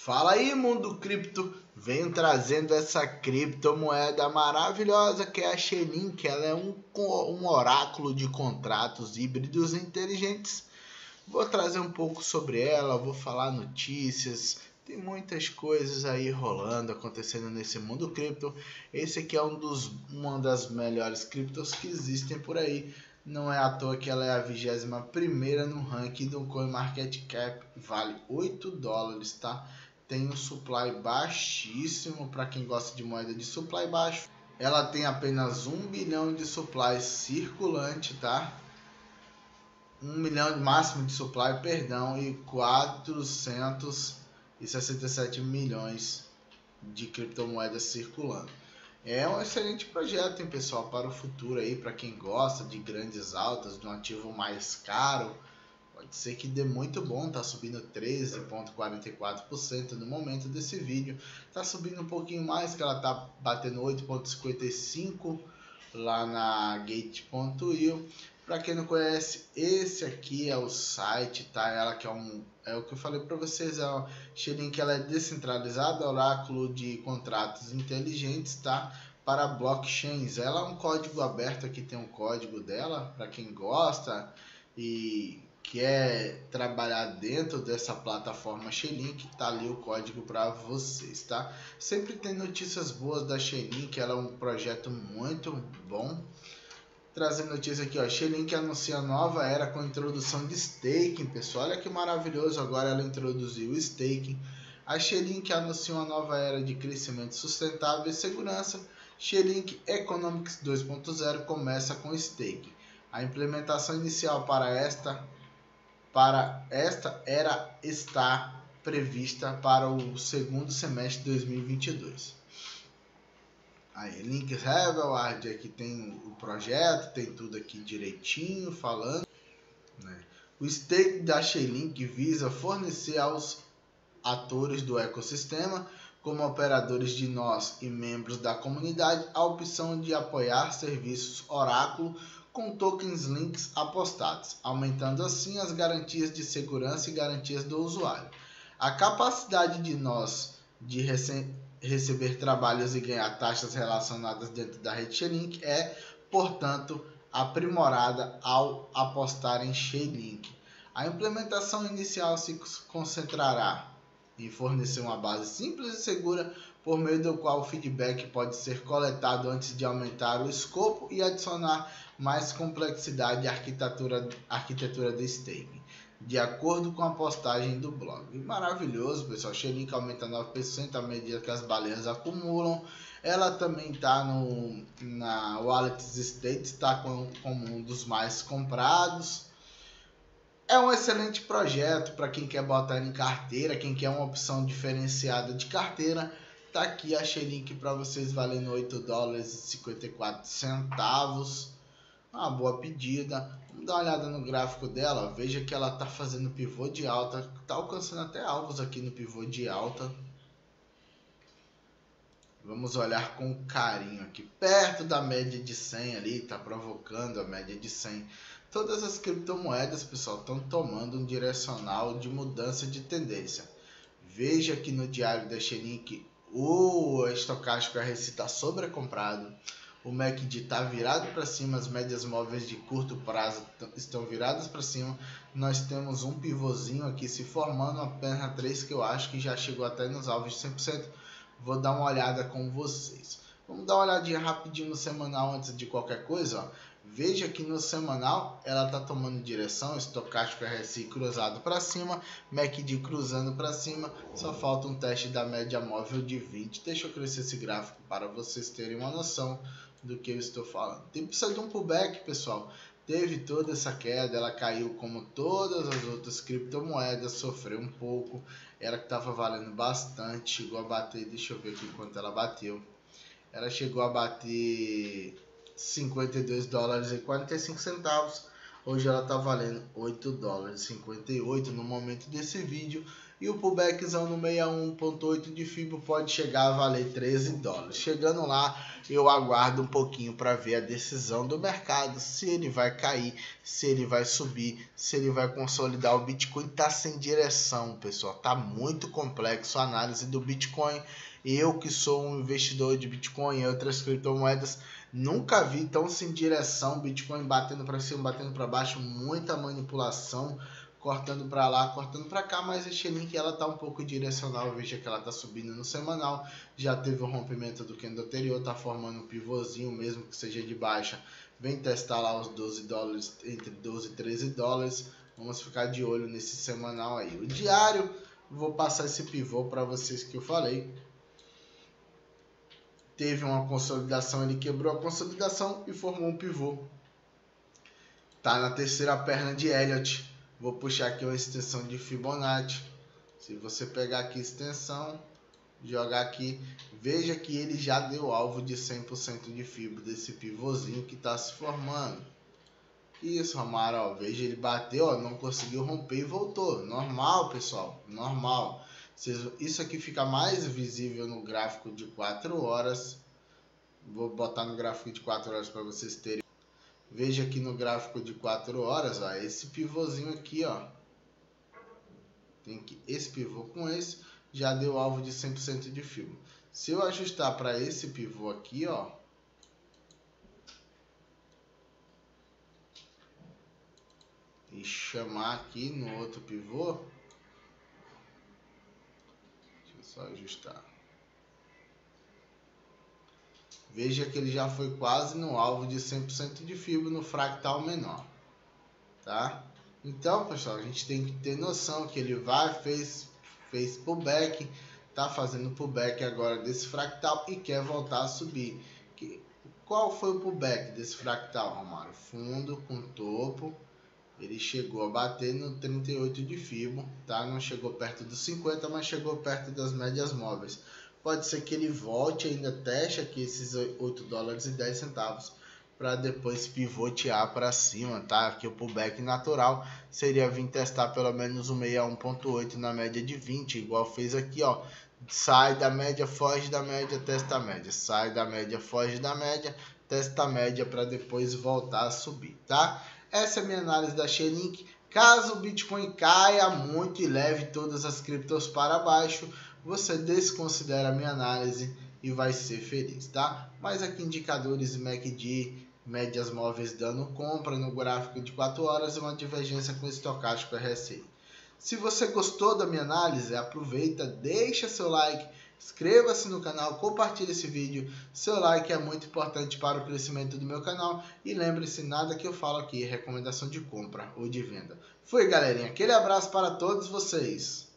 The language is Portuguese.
Fala aí, mundo cripto! Venho trazendo essa criptomoeda maravilhosa que é a Chainlink. Ela é um, um oráculo de contratos híbridos inteligentes. Vou trazer um pouco sobre ela, vou falar notícias. Tem muitas coisas aí rolando, acontecendo nesse mundo cripto. Esse aqui é um dos, uma das melhores criptos que existem por aí. Não é à toa que ela é a 21 primeira no ranking do CoinMarketCap, vale 8 dólares, tá? Tem um supply baixíssimo para quem gosta de moeda de supply baixo. Ela tem apenas 1 bilhão de supply circulante, tá? 1 milhão máximo de supply, perdão, e 467 milhões de criptomoedas circulando. É um excelente projeto, hein, pessoal, para o futuro aí, para quem gosta de grandes altas, de um ativo mais caro. Pode ser que dê muito bom, tá subindo 13.44% no momento desse vídeo. Tá subindo um pouquinho mais, que ela tá batendo 8.55 lá na gate.io. Para quem não conhece, esse aqui é o site, tá? Ela que é um é o que eu falei para vocês, é a Xelink ela é descentralizada, oráculo de contratos inteligentes, tá? Para blockchains. Ela é um código aberto, aqui tem um código dela para quem gosta e quer trabalhar dentro dessa plataforma Xelink, tá ali o código para vocês, tá? Sempre tem notícias boas da Xelink, ela é um projeto muito bom trazendo notícia aqui, ó. Xelink anuncia nova era com introdução de staking, pessoal. Olha que maravilhoso, agora ela introduziu o staking. A Xelink anuncia uma nova era de crescimento sustentável e segurança. Xelink Economics 2.0 começa com staking. A implementação inicial para esta para esta era está prevista para o segundo semestre de 2022. Aí, Links Rebel, aqui tem o projeto, tem tudo aqui direitinho falando. Né? O stake da Chainlink visa fornecer aos atores do ecossistema, como operadores de nós e membros da comunidade, a opção de apoiar serviços Oráculo com tokens links apostados, aumentando assim as garantias de segurança e garantias do usuário. A capacidade de nós de receber trabalhos e ganhar taxas relacionadas dentro da rede Chainlink é, portanto, aprimorada ao apostar em Chainlink. A implementação inicial se concentrará em fornecer uma base simples e segura por meio do qual o feedback pode ser coletado antes de aumentar o escopo e adicionar mais complexidade à arquitetura, arquitetura de staking de acordo com a postagem do blog. Maravilhoso, pessoal. Xelink aumenta 9% à medida que as baleias acumulam. Ela também está no na Wallet State, está como um dos mais comprados. É um excelente projeto para quem quer botar em carteira, quem quer uma opção diferenciada de carteira. Tá aqui a Xelink para vocês valendo 8 dólares e 54 centavos. Uma boa pedida. Dar uma olhada no gráfico dela. Veja que ela está fazendo pivô de alta. Está alcançando até alvos aqui no pivô de alta. Vamos olhar com carinho aqui. Perto da média de 100 ali. Está provocando a média de 100. Todas as criptomoedas, pessoal, estão tomando um direcional de mudança de tendência. Veja aqui no diário da Xenic o estocástico RSI está sobrecomprado o MACD está virado para cima, as médias móveis de curto prazo estão viradas para cima. Nós temos um pivôzinho aqui se formando, uma perna 3 que eu acho que já chegou até nos alvos de 100%. Vou dar uma olhada com vocês. Vamos dar uma olhadinha rapidinho no semanal antes de qualquer coisa. Ó. Veja que no semanal ela está tomando direção, estocástico RSI cruzado para cima, MACD cruzando para cima, só falta um teste da média móvel de 20. Deixa eu crescer esse gráfico para vocês terem uma noção do que eu estou falando. Tem precisa de um pullback, pessoal. Teve toda essa queda, ela caiu como todas as outras criptomoedas, sofreu um pouco. Ela que estava valendo bastante, chegou a bater, deixa eu ver aqui quanto ela bateu. Ela chegou a bater 52 dólares e 45 centavos. Hoje ela está valendo 8 dólares e 58 no momento desse vídeo. E o pullbackzão no 61.8 de FIBO pode chegar a valer 13 dólares. Chegando lá, eu aguardo um pouquinho para ver a decisão do mercado, se ele vai cair, se ele vai subir, se ele vai consolidar. O Bitcoin está sem direção, pessoal. Tá muito complexo a análise do Bitcoin. Eu que sou um investidor de Bitcoin e outras criptomoedas, nunca vi tão sem direção, Bitcoin batendo para cima, batendo para baixo, muita manipulação cortando para lá, cortando para cá, mas a Xelink ela tá um pouco direcional, veja que ela tá subindo no semanal, já teve o rompimento do candle anterior, tá formando um pivôzinho mesmo que seja de baixa, vem testar lá os 12 dólares, entre 12 e 13 dólares, vamos ficar de olho nesse semanal aí. O diário, vou passar esse pivô para vocês que eu falei, teve uma consolidação, ele quebrou a consolidação e formou um pivô. Tá na terceira perna de Elliott Vou puxar aqui uma extensão de Fibonacci. Se você pegar aqui extensão, jogar aqui, veja que ele já deu alvo de 100% de fibra desse pivôzinho que está se formando. Isso, Romário, ó, veja ele bateu, ó, não conseguiu romper e voltou. Normal, pessoal, normal. Isso aqui fica mais visível no gráfico de 4 horas. Vou botar no gráfico de 4 horas para vocês terem Veja aqui no gráfico de 4 horas, ó, esse pivôzinho aqui, ó. Tem que esse pivô com esse já deu alvo de 100% de fibra. Se eu ajustar para esse pivô aqui, ó, e chamar aqui no outro pivô, deixa eu só ajustar. Veja que ele já foi quase no alvo de 100% de fibra no fractal menor, tá? Então, pessoal, a gente tem que ter noção que ele vai, fez, fez pullback, tá fazendo pullback agora desse fractal e quer voltar a subir. Que, qual foi o pullback desse fractal, Romário? Fundo com topo, ele chegou a bater no 38 de fibra, tá? Não chegou perto dos 50, mas chegou perto das médias móveis pode ser que ele volte ainda teste aqui esses 8 dólares e 10 centavos para depois pivotear para cima, tá? Aqui o pullback natural seria vir testar pelo menos um 61.8 na média de 20, igual fez aqui, ó. Sai da média, foge da média, testa a média. Sai da média, foge da média, testa a média para depois voltar a subir, tá? Essa é a minha análise da Chainlink. Caso o Bitcoin caia muito e leve todas as criptos para baixo, você desconsidera a minha análise e vai ser feliz, tá? Mas aqui indicadores MACD, médias móveis dando compra no gráfico de 4 horas e uma divergência com estocástico RSI. Se você gostou da minha análise, aproveita, deixa seu like, inscreva-se no canal, compartilhe esse vídeo. Seu like é muito importante para o crescimento do meu canal e lembre-se, nada que eu falo aqui é recomendação de compra ou de venda. Foi galerinha, aquele abraço para todos vocês.